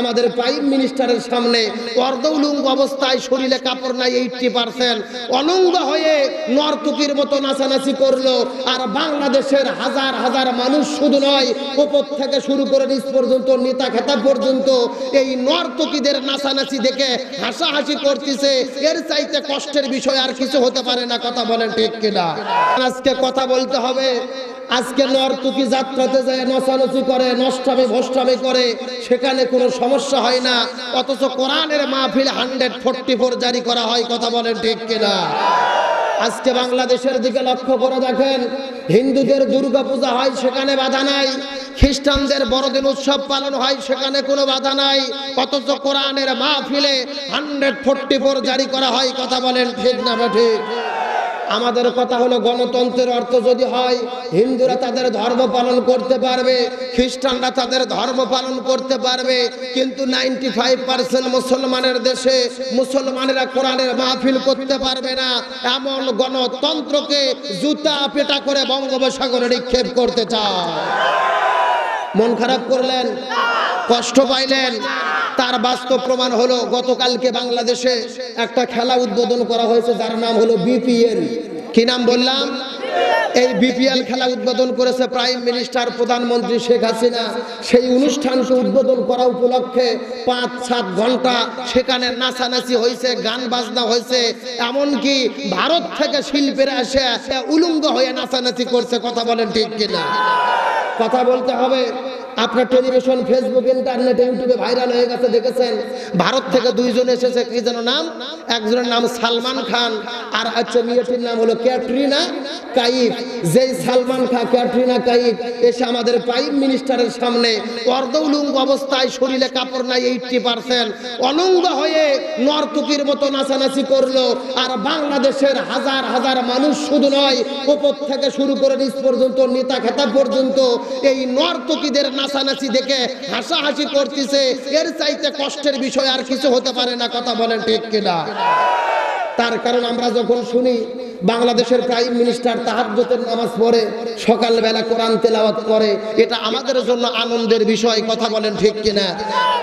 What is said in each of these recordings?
আমাদের প্রাইম মিনিস্টারের সামনে। অর্ধউলুঙ্গ অবস্থায় শরীরে কাপড় নাই এইটটি পার্সেন্ট অলঙ্গ হয়ে নর্তকীর মতো নাচানাচি করল। আর বাংলাদেশের হাজার হাজার মানুষ শুধু নয় উপর থেকে শুরু করে নিচ পর্যন্ত, নেতা খেতা পর্যন্ত এই নর্তকীদের নাচানাচি দেখে হাসাহাসি করতেছে। এর চাইতে কষ্টের বিষয় আর কিছু হতে পারে না, কথা বলেন ঠিক কিনা? আজকে কথা বলতে হবে আজকে নর্তকী যাত্রাতে যায়, নচানচি করে, নষ্টামি ভষ্টামি করে, সেখানে কোনো সমস্যা হয় না। অথচ কোরআনের মাহফিল হান্ড্রেড ফোরটি ফোর জারি করা হয়, কথা বলেন ঠিক কিনা? আজকে বাংলাদেশের দিকে লক্ষ্য করে দেখেন, হিন্দুদের দুর্গা পূজা হয়, সেখানে বাধা নাই। খ্রিস্টানদের বড়দিন উৎসব পালন হয়, সেখানে কোনো বাধা নাই। অথচ কোরআনের মাহফিলে হান্ড্রেড ফোরটি ফোর জারি করা হয়, কথা বলেন ঠিক না ঠিক? আমাদের কথা হলো গণতন্ত্রের অর্থ যদি হয়, হিন্দুরা তাদের ধর্ম পালন করতে পারবে, খ্রিস্টানরা তাদের ধর্ম পালন করতে পারবে, কিন্তু নাইনটি ফাইভ পার্সেন্ট মুসলমানের দেশে মুসলমানেরা কোরআনের মাহফিল করতে পারবে না। এমন গণতন্ত্রকে জুতা পেটা করে বঙ্গোপসাগরে নিক্ষেপ করতে চায়। মন খারাপ করলেন? কষ্ট পাইলেন? তার বাস্তব প্রমাণ হলো গতকালকে বাংলাদেশে একটা খেলা উদ্বোধন করা হয়েছে, যার নাম হলো বিপিএল। কি নাম বললাম? এই বিপিএল খেলা উদ্বোধন করেছে প্রাইম মিনিস্টার প্রধানমন্ত্রী শেখ হাসিনা। সেই অনুষ্ঠানকে উদ্বোধন করা উপলক্ষে পাঁচ, সাত ঘণ্টা সেখানে নাচানাচি হয়েছে, গান বাজনা হয়েছে। এমনকি ভারত থেকে শিল্পীরা এসে উলুঙ্গ হয়ে নাচানাচি করছে, কথা বলেন ঠিক কিনা? কথা বলতে হবে। আপনার টেলিভিশন ফেসবুক ইন্টারনেট ইউটিউবে ভাইরাল হয়ে গেছে, দেখেছেন? ভারত থেকে দুইজন এসেছে, কি যেন নাম? একজনের নাম সালমান খান, আর হচ্ছে মেয়েটির নাম হলো ক্যাটরিনা কাইফ। যেই সালমান খান ক্যাটরিনা কাইফ এসে আমাদের প্রাইম মিনিস্টারের সামনে অর্ধউলুঙ্গ অবস্থায় শরীরে কাপড় নাই এইটটি পার্সেন্ট অলঙ্গ হয়ে নর্তকীর মতো নাচানাচি করল, আর বাংলাদেশের হাজার হাজার মানুষ শুধু নয় উপর থেকে শুরু করে নিচ পর্যন্ত নেতা খেতা পর্যন্ত এই নর্তকীদের নাচানাচি দেখে হাসাহাসি করতেছে, এর চাইতে কষ্টের বিষয় আর কিছু হতে পারে না, কথা বলেন ঠিক কিনা? তার কারণ আমরা যখন শুনি বাংলাদেশের প্রাইম মিনিস্টার তাহাজ্জতের নামাজ পড়ে, সকালবেলা কোরআন তেলাওয়াত করে, এটা আমাদের জন্য আনন্দের বিষয়, কথা বলেন ঠিক কিনা?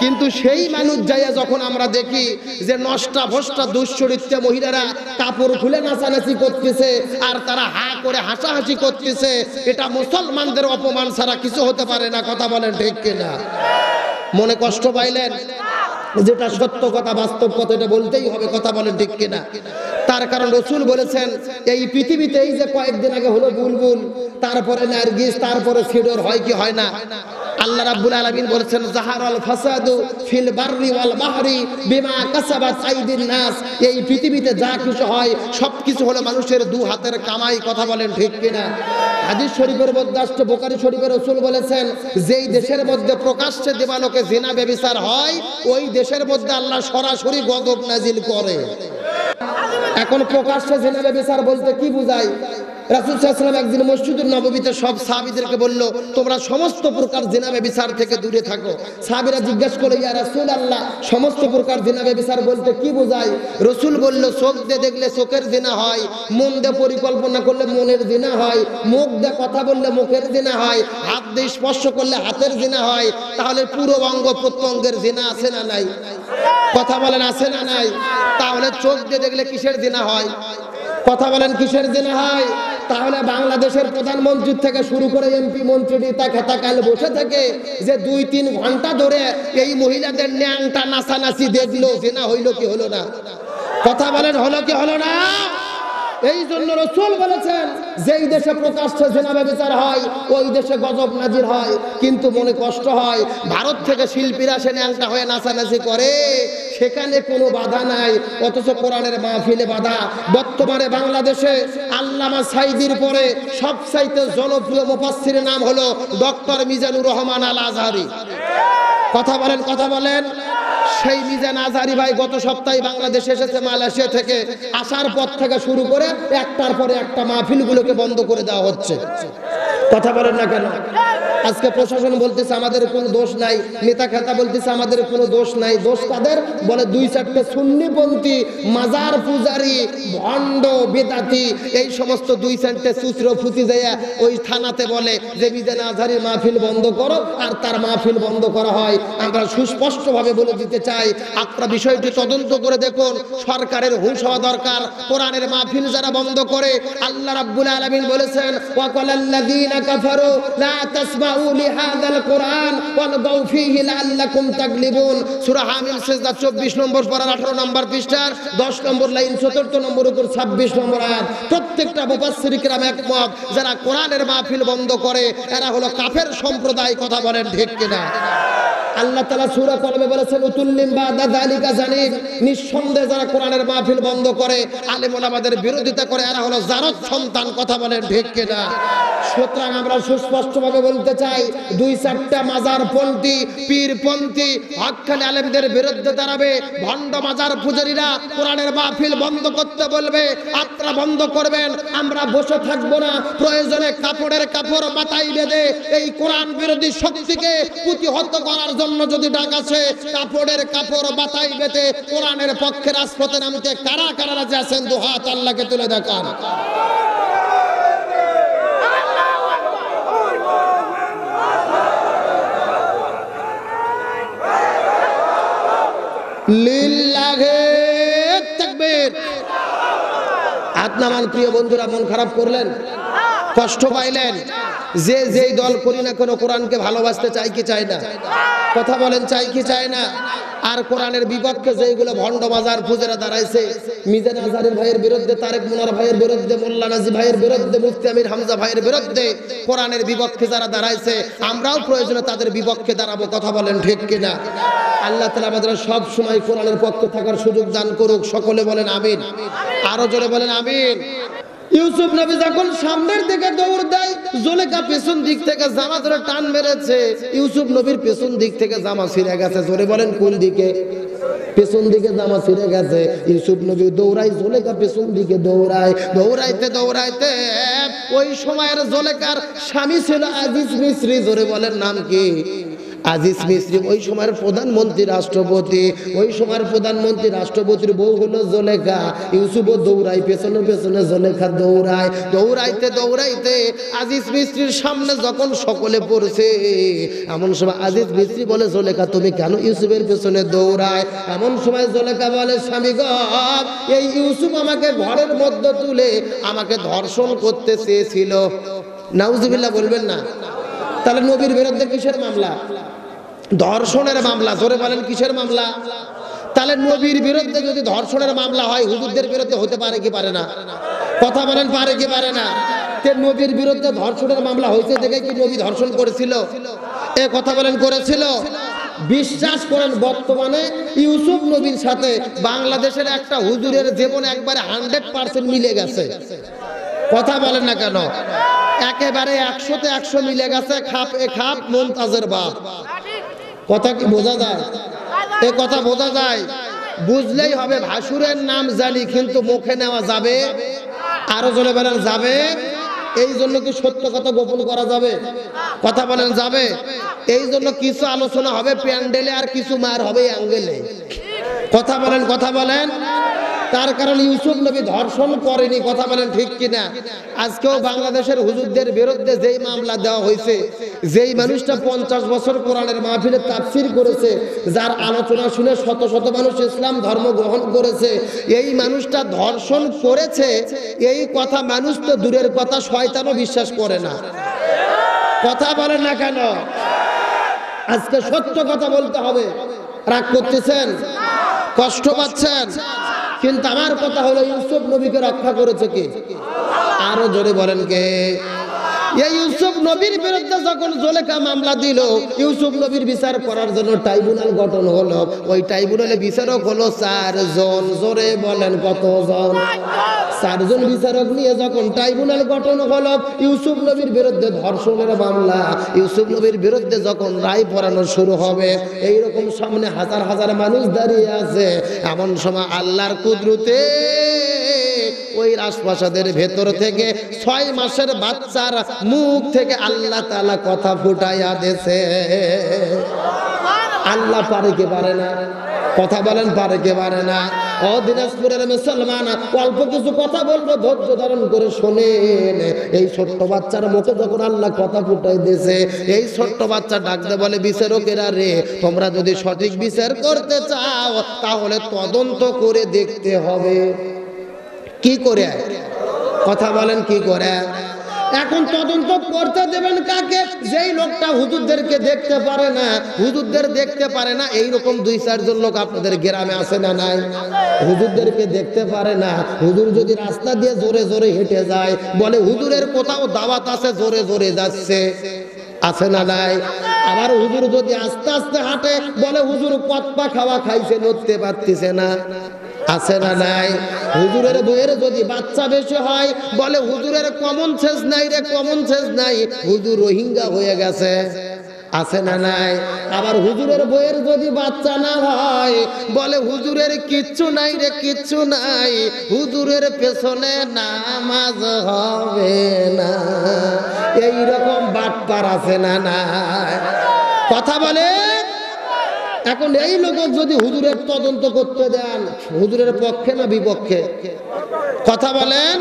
কিন্তু সেই মানুষ যাইয়া যখন আমরা দেখি যে নষ্টা ভষ্টা দুশ্চরিত্র মহিলারা কাপড় খুলে নাচানাচি করতেছে, আর তারা হা করে হাসাহাসি করতেছে, এটা মুসলমানদের অপমান ছাড়া কিছু হতে পারে না, কথা বলেন ঠিক কিনা? মনে কষ্ট পাইলেন? যেটা সত্য কথা, বাস্তব কথা, এটা বলতেই হবে, কথা বলেন ঠিক কিনা? তার কারণ রসুল বলেছেন, এই পৃথিবীতে এই যে কয়েকদিন আগে হলো বুলবুল, তারপরে নার্গিস, তারপরে সিডর হয় কি হয় না? আল্লাহ রাব্বুল আলামিন বলেছেন, জাহারাল ফাসাদু ফিল বাররি ওয়াল বাহরি বিমা কাসাবাত আইদিন নাস। এই পৃথিবীতে যা কিছু হয় সব কিছু হলো মানুষের দু হাতের কামাই, কথা বলেন ঠিক কিনা? হাদিস শরীফের মধ্যে বোকারি শরীফের রসুল বলেছেন, যেই দেশের মধ্যে প্রকাশ্যে দেবালোকে জিনা, ব্যবিচার হয়, ওই দেশের মধ্যে আল্লাহ সরাসরি গজব নাজিল করে। এখন প্রকাশ্য জেনারে বিচার বলতে কি বুঝায়? রাসুল সাল্লাম একদিন মসজিদুর নবমীতে সব সাহাবিদেরকে বলল, তোমরা সমস্ত প্রকার জেনাবে বিচার থেকে দূরে থাকো। সাহাবিরা জিজ্ঞেস করল, ইয়া রাসুল আল্লাহ সমস্ত প্রকার জেনাবে বিচার বলতে কি বোঝায়? রসুল বলল, চোখ দিয়ে দেখলে চোখের জেনা হয়, মন দিয়ে পরিকল্পনা করলে মনের জেনা হয়, মুখ দিয়ে কথা বললে মুখের জেনা হয়, হাত দিয়ে স্পর্শ করলে হাতের জেনা হয়, তাহলে পুরো অঙ্গ প্রত্যঙ্গের জেনা আছে না নাই? কথা বলেন, আছে না নাই? তাহলে চোখ দিয়ে দেখলে কিসের জেনা হয়? কথা বলেন, কিসের জেনা হয়? তাহলে বাংলাদেশের প্রধানমন্ত্রী থেকে শুরু করে এমপি মন্ত্রী নেতা খেতা কাল বসে থেকে যে দুই তিন ঘণ্টা ধরে এই মহিলাদের ন্যাংটা নাচানাচি দেখল, জেনা হইল কি হলো না? কথা বলেন, হলো কি হলো না? এই জন্য রসুল বলেছেন, যেই দেশে প্রকাশ্য জেনাবে বিচার হয়, ওই দেশে গজব নাজির হয়। কিন্তু মনে কষ্ট হয়, ভারত থেকে শিল্পীরা সে ন্যাংটা হয়ে নাচানাচি করে। সেখানে কোনো বাধা নাই, অথচ কোরআনের মাহফিলে বাধা। বর্তমানে বাংলাদেশে আল্লামা সাইদির পরে সবচাইতে জনপ্রিয় মুফাসির নাম হলো ডক্টর মিজানুর রহমান আল আজহারি কথা বলেন কথা বলেন। সেই মিজান আজহারি ভাই গত সপ্তাহে বাংলাদেশে এসেছে মালয়েশিয়া থেকে। আসার পর থেকে শুরু করে একটার পরে একটা মাহফিলগুলোকে বন্ধ করে দেওয়া হচ্ছে। কথা বলেন না কেন? আজকে প্রশাসন বলতেছে, আমাদের কোনো দোষ নাই। নেতা খাতা বলতেছে, আমাদের কোনো দোষ নাই। দোষ তাদের বলে দুই চারটে সুন্নিপন্থী, মাজার পূজারি, ভণ্ড, বেদাতি, এই সমস্ত দুই চারটে সুশ্র ফুচি যাইয়া ওই থানাতে বলে যে বিজেন আজহারির মাহফিল বন্ধ করো আর তার মাহফিল বন্ধ করা হয়। আমরা সুস্পষ্টভাবে বলে দিতে চাই। আপনারা বিষয়টি তদন্ত করে দেখুন। সরকারের হুঁশ হওয়া দরকার। কোরআনের মাহফিল যারা বন্ধ করে, আল্লাহ রাব্বুল আলামিন বলেছেন, ওয়াকালাল্লাযীনা কাফারু লা তাসমাউ লিহাযাল কোরআন ওয়ালগাউ ফীহি লাআল্লাকুম তাগলিবুন। সূরা হামিম, সিজদা 24 নম্বর পারা 18 নম্বর পৃষ্ঠার 10 নম্বর লাইন 74 নম্বর উপর 26 নম্বর আয়াত। প্রত্যেকটা মুফাসসির কিরাম একমত, যারা কোরআনের মাহফিল বন্ধ করে, এরা হলো কাফের সম্প্রদায়, কথা বলেন ঠিক কিনা? আল্লাহ তালা সুরা কলমে বলেছেন উতুল্লিম বা দাদালিকা জানিন। নিঃসন্দেহে যারা কোরআনের মাহফিল বন্ধ করে আলেম ওলামাদের বিরোধিতা করে, এরা হলো জারত সন্তান, কথা বলেন ঠিক কিনা? সুতরাং আমরা সুস্পষ্টভাবে বলতে চাই, দুই চারটা মাজার পন্থী পীর পন্থী হকখালি আলেমদের বিরুদ্ধে দাঁড়াবে। ভণ্ড মাজার পূজারীরা কোরআনের মাহফিল বন্ধ করতে বলবে, আপনারা বন্ধ করবেন, আমরা বসে থাকব না। প্রয়োজনে কাপড়ের কাপড় মাথায় বেঁধে এই কোরআন বিরোধী শক্তিকে প্রতিহত করার জন্য যদি ডাক আছে কাপড়ের কাপড় মাথায় বেঁধে কোরআনের পক্ষে রাজপথে নামতে কারা কারা রাজি আছেন? দু হাত আল্লাহকে তুলে দেখান। তাকবীর। হাত প্রিয় বন্ধুরা, মন খারাপ করলেন? কষ্ট পাইলেন? যে যেই দল করি না কোনো কোরআনকে ভালোবাসতে চাই কি চায় না? কথা বলেন চাই কি চায় না? আর কোরআনের বিপক্ষে যেগুলো ভণ্ড বাজার ফুজেরা দাঁড়াইছে, মিজান আজহারের ভাইয়ের বিরুদ্ধে, তারেক মুনার ভাইয়ের বিরুদ্ধে মোল্লা নাজি ভাইয়ের বিরুদ্ধে, মুফতি আমির হামজা ভাইয়ের বিরুদ্ধে কোরআনের বিপক্ষে যারা দাঁড়াইছে, আমরাও প্রয়োজনে তাদের বিপক্ষে দাঁড়াবো, কথা বলেন ঠিক কিনা আল্লাহ তালা আমাদের সব সময় কোরআনের পক্ষে থাকার সুযোগ দান করুক, সকলে বলেন আমিন। আরও জোরে বলেন আমিন। ইউসুফ নবী যখন সামনের দিকে দৌড় দেয় জোলেকা পেছন দিক থেকে জামা ধরে টান মেরেছে। ইউসুফ নবীর পেছন দিক থেকে জামা ছিঁড়ে গেছে। জোরে বলেন, কোন দিকে? পেছন দিকে জামা ছিঁড়ে গেছে। ইউসুফ নবী দৌড়াই জোলেকা পেছন দিকে দৌড়ায়। দৌড়াইতে দৌড়াইতে ওই সময়ের জোলেকার স্বামী ছিল আজিজ মিশ্রি। জোরে বলেন, নাম কি? আজিজ মিস্ত্রি, ওই সময়ের প্রধানমন্ত্রী রাষ্ট্রপতি, ওই সময়ের প্রধানমন্ত্রী রাষ্ট্রপতির বউ হলো জলেখা। ইউসুফও দৌড়ায়, পেছনে পেছনে জলেখা দৌড়ায়। দৌড়াইতে দৌড়াইতে আজিজ মিস্ত্রির সামনে যখন সকলে পড়ছে, এমন সময় আজিজ মিস্ত্রি বলে, জলেখা, তুমি কেন ইউসুফের পেছনে দৌড়ায়? এমন সময় জলেখা বলে, স্বামী গ, এই ইউসুফ আমাকে ঘরের মধ্যে তুলে আমাকে ধর্ষণ করতে চেয়েছিল। নাউজুবিল্লাহ বলবেন না। তাহলে নবীর বিরুদ্ধে কিসের মামলা? ধর্ষণের মামলা, জোরে বলেন কিসের মামলা? তাহলে নবীর বিরুদ্ধে যদি ধর্ষণের মামলা হয়, হুজুরদের বিরুদ্ধে হতে পারে কি পারে না? কথা বলেন, পারে কি পারে না? তে নবীর বিরুদ্ধে ধর্ষণের মামলা হয়েছে দেখে কি নবী ধর্ষণ করেছিল? এ কথা বলেন, করেছিল? বিশ্বাস করেন, বর্তমানে ইউসুফ নবীর সাথে বাংলাদেশের একটা হুজুরের জীবন একবারে হান্ড্রেড পার্সেন্ট মিলে গেছে। কথা বলেন না কেন? একেবারে একশোতে একশো মিলে গেছে খাপ এ খাপ মমতাজের বাপ। কথা কি বোঝা যায়? এ কথা বোঝা যায়? বুঝলেই হবে ভাসুরের নাম জানি, কিন্তু মুখে নেওয়া যাবে? আরও জনে বলেন, যাবে? এই জন্য কি সত্য কথা গোপন করা যাবে? কথা বলেন, যাবে? এই জন্য কিছু আলোচনা হবে, প্যান্ডেলে আর কিছু মার হবে অ্যাঙ্গেলে। কথা বলেন কথা বলেন। তার কারণ ইউসুফ নবী ধর্ষণ করেনি, কথা বলেন ঠিক কিনা? আজকেও বাংলাদেশের হুজুরদের বিরুদ্ধে যেই মামলা দেওয়া হয়েছে, যেই মানুষটা পঞ্চাশ বছর কোরআনের মাহফিলে তাফসির করেছে, যার আলোচনা শুনে শত শত মানুষ ইসলাম ধর্ম গ্রহণ করেছে, এই মানুষটা ধর্ষণ করেছে, এই কথা মানুষ তো দূরের কথা, শয়তানও বিশ্বাস করে না। কথা বলেন না কেন? আজকে সত্য কথা বলতে হবে। রাগ করতেছেন? কষ্ট পাচ্ছেন? কিন্তু আমার কথা হলো ইউসুফ নবীকে রক্ষা করেছে কে? আরও জোরে বলেন কে? ইউসুফ নবীর যখন মামলা দিল, ইউসুফ নবীর বিচার করার জন্য ট্রাইব্যুনাল গঠন হলো। ওই ট্রাইব্যুনালে হলো জোরে বলেন কতজন? চারজন বিচারক নিয়ে যখন ট্রাইব্যুনাল গঠন হলো, ইউসুফ নবীর বিরুদ্ধে ধর্ষণের মামলা, ইউসুফ নবীর বিরুদ্ধে যখন রায় পড়ানো শুরু হবে এই রকম সামনে হাজার হাজার মানুষ দাঁড়িয়ে আছে। এমন সময় আল্লাহর কুদরতে ওই রাজপ্রাসাদের ভেতর থেকে ছয় মাসের বাচ্চার মুখ থেকে আল্লাহ তালা কথা ফুটাইয়া দেছে আল্লাহ পারে কে পারে না? কথা বলেন পারে কে পারে না? ও দিনাজপুরের মুসলমান, অল্প কিছু কথা বলব, ধৈর্য ধারণ করে শোনেন। এই ছোট্ট বাচ্চার মুখে যখন আল্লাহ কথা ফুটাই দিয়েছে, এই ছোট্ট বাচ্চা ডাকতে বলে বিচারকেরা রে, তোমরা যদি সঠিক বিচার করতে চাও, তাহলে তদন্ত করে দেখতে হবে। কি করে? কথা বলেন কি করে? এখন তদন্ত করতে দেবেন কাকে? যেই লোকটা হুজুরদেরকে দেখতে পারে না, হুজুরদের দেখতে পারে না এই রকম দুই, চারজন লোক আপনাদের গ্রামে আছে না নাই? হুজুরদেরকে দেখতে পারে না। হুজুর যদি রাস্তা দিয়ে জোরে জোরে হেঁটে যায়, বলে হুজুরের কোথাও দাওয়াত আছে, জোরে জোরে যাচ্ছে। আছে না নাই? আবার হুজুর যদি আস্তে আস্তে হাঁটে, বলে হুজুর কত পা খাওয়া খাইছে, নড়তে পারতেছে না। আছে না নাই? হুজুরের বইয়ের যদি বাচ্চা বেশি হয়, বলে হুজুরের কমন সেন্স নাই রে কমন সেন্স নাই। হুজুর রোহিঙ্গা হয়ে গেছে। আছে না নাই? আবার হুজুরের বইয়ের যদি বাচ্চা না হয়, বলে হুজুরের কিচ্ছু নাই রে, কিচ্ছু নাই। হুজুরের পেছনে নামাজ হবে না। এই রকম বাটপার আছে না নাই? কথা বলে এখন এই লোক যদি হুজুরের তদন্ত করতে দেন, হুজুরের পক্ষে না বিপক্ষে? কথা বলেন?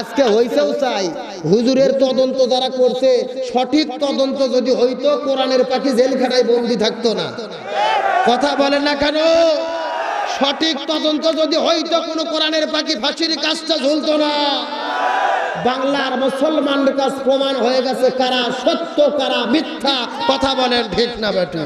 আজকে হইছেও চাই, হুজুরের তদন্ত যারা করছে, সঠিক তদন্ত যদি হইতো, কোরআনের পাখি জেলখানায় বন্দি থাকতো না। কথা বলেন না কেন? সঠিক তদন্ত যদি হইতো, কোনো কোরআনের পাখি ফাঁসির কাজটা ঝুলতো না। বাংলার মুসলমানদের কাছ প্রমাণ হয়ে গেছে, কারা সত্য, কারা মিথ্যা, কথা বলেন ঠিক না বেটু